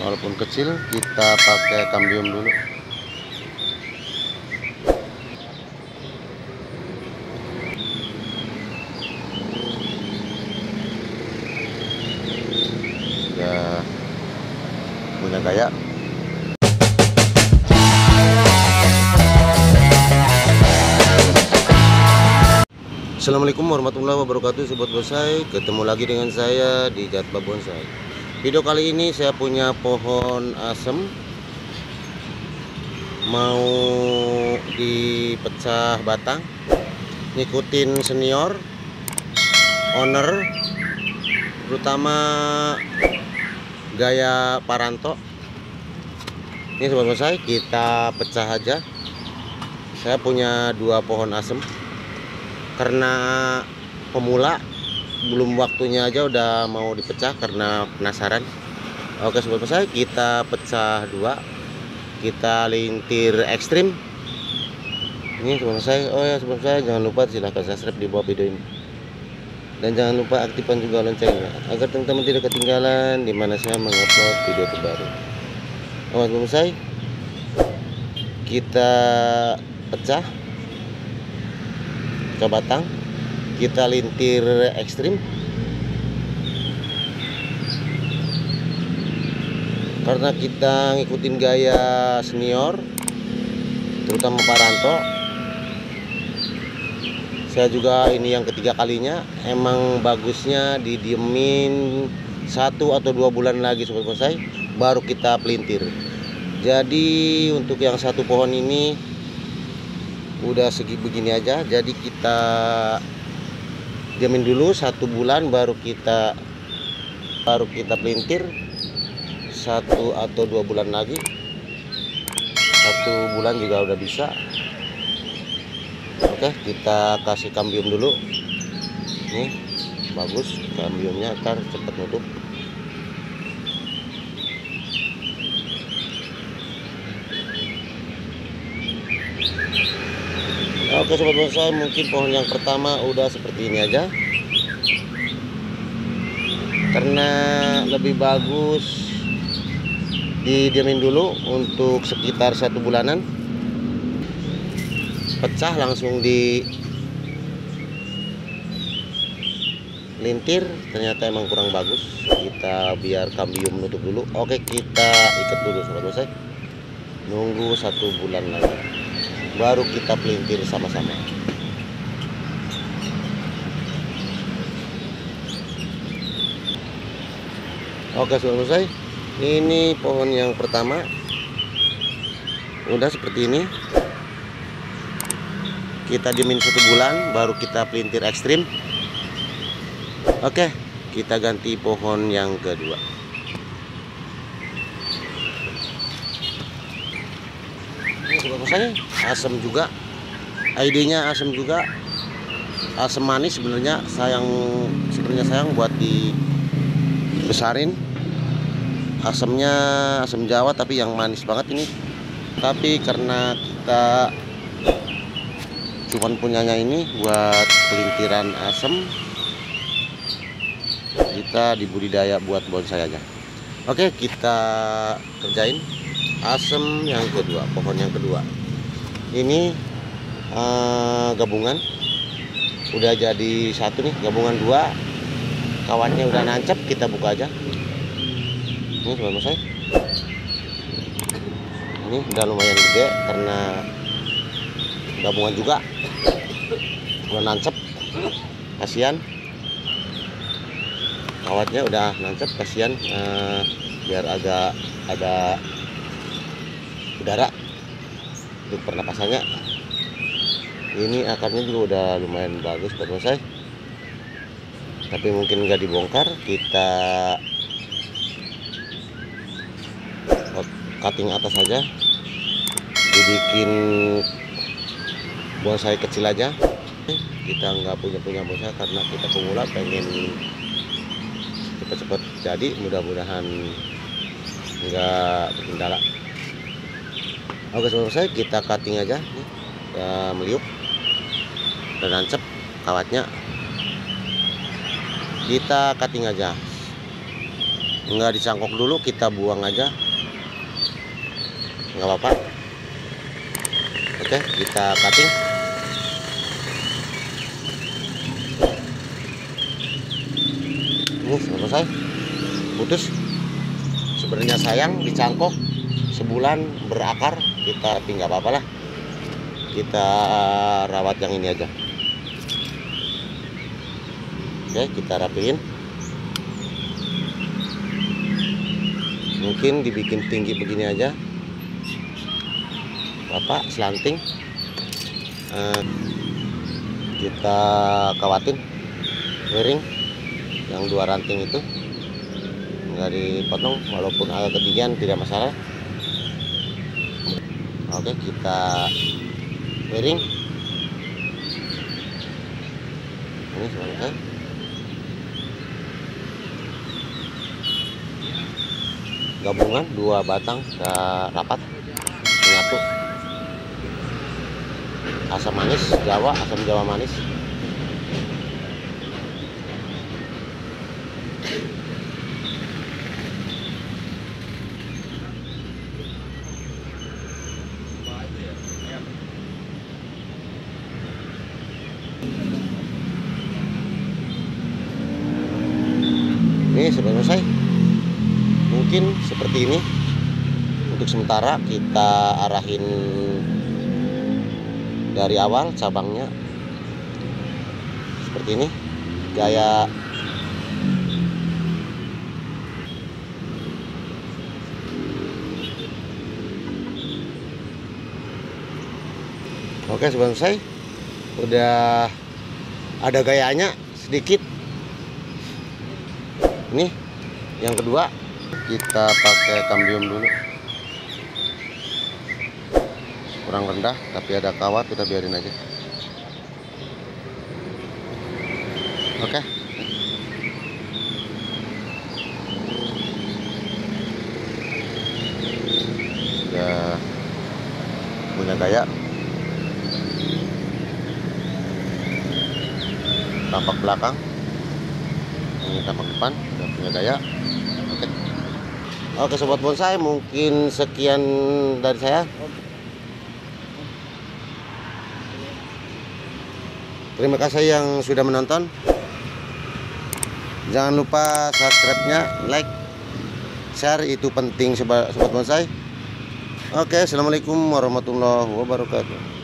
walaupun kecil kita pakai kambium dulu. Sudah punya gaya. Assalamualaikum warahmatullahi wabarakatuh Sobat Bonsai Ketemu lagi dengan saya di Jatba Bonsai Video kali ini saya punya pohon asem. Mau dipecah batang Ngikutin senior Owner Terutama Gaya Paranto. Ini Sobat Bonsai kita pecah aja. Saya punya dua pohon asem. Karena pemula belum waktunya aja udah mau dipecah karena penasaran. Oke sobat saya kita pecah dua. Kita lintir ekstrim. Ini sobat saya oh ya sobat saya jangan lupa silahkan subscribe di bawah video ini. Dan jangan lupa aktifkan juga loncengnya agar teman-teman tidak ketinggalan di mana saya mengupload video terbaru. Oh sobat saya kita pecah. Ke batang kita lintir ekstrim. Karena kita ngikutin gaya senior terutama Paranto saya juga ini yang ketiga kalinya. Emang bagusnya didiemin satu atau dua bulan lagi sobat bonsai baru kita pelintir. Jadi untuk yang satu pohon ini udah segi begini aja. Jadi kita jamin dulu satu bulan baru kita baru kita pelintir. Satu atau dua bulan lagi. Satu bulan juga udah bisa. Oke kita kasih kambium dulu. Nih bagus kambiumnya ntar cepet nutup Oke sobat bonsai mungkin pohon yang pertama udah seperti ini aja. Karena lebih bagus didiamin dulu untuk sekitar satu bulanan. Pecah langsung di lintir. Ternyata emang kurang bagus. Kita biar kambium menutup dulu. Oke kita ikat dulu sobat bonsai nunggu satu bulan lagi baru kita pelintir sama-sama. Oke sudah selesai. Ini pohon yang pertama. Udah seperti ini. Kita diemin satu bulan baru kita pelintir ekstrim. Oke kita ganti pohon yang kedua saya asam juga. Idenya asam juga. Asam manis sebenarnya sayang sebenarnya sayang buat dibesarin. Asamnya asam jawa tapi yang manis banget ini. Tapi karena kita cuman punyanya ini buat pelintiran asam kita dibudidaya buat bonsai aja. Oke kita kerjain asam yang kedua pohon yang kedua. Ini uh, gabungan. Udah jadi satu nih gabungan dua. Kawannya udah nancap kita buka aja. Ini teman saya ini udah lumayan gede karena gabungan juga. Udah nancap kasihan. Kawatnya udah nancap kasihan uh, biar agak ada udara. Untuk pernapasannya ini akarnya juga udah lumayan bagus buat saya tapi mungkin nggak dibongkar kita cutting atas saja dibikin bonsai kecil aja. Kita nggak punya punya bonsai karena kita pemula pengen cepat-cepat jadi. Mudah-mudahan nggak berkendala oke selesai kita cutting aja. Ya, meliuk. Dan nancep kawatnya. Kita cutting aja. Nggak dicangkok dulu kita buang aja. Nggak apa-apa. Oke kita cutting. Ini selesai. Putus. Sebenarnya sayang dicangkok sebulan berakar kita tapi nggak apa-apa lah. Kita rawat yang ini aja. Oke kita rapiin mungkin dibikin tinggi begini aja. Bapak selanting. Eh, kita kawatin. Miring yang dua ranting itu. Nggak dipotong walaupun agak ketinggian tidak masalah oke kita miring. Ini selesai gabungan dua batang ke rapat. Menyatu. Asam manis jawa asam jawa manis ini sudah selesai. Mungkin seperti ini. Untuk sementara kita arahin dari awal cabangnya. Seperti ini. Gaya oke sudah selesai. Udah ada gayanya sedikit ini yang kedua kita pakai kambium dulu. Kurang rendah tapi ada kawat kita biarin aja. Oke. Ya punya gaya. Tampak belakang ini tampak depan udah punya gaya oke. Oke sobat bonsai mungkin sekian dari saya. Terima kasih yang sudah menonton. Jangan lupa subscribe nya like share itu penting sobat, bonsai. Oke assalamualaikum warahmatullahi wabarakatuh